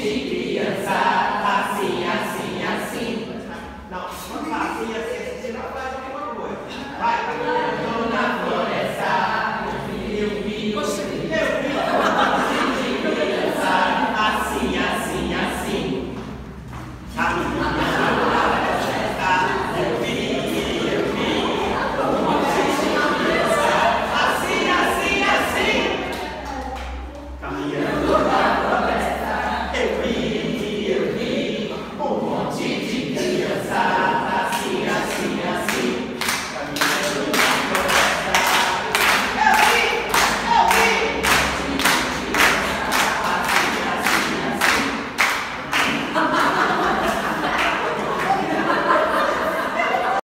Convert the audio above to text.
de criança, assim, assim, assim. Não, assim, assim, assim, assim, não faz a mesma coisa. Vai, tô na floresta, eu vi, eu vi. De criança, assim, assim, assim.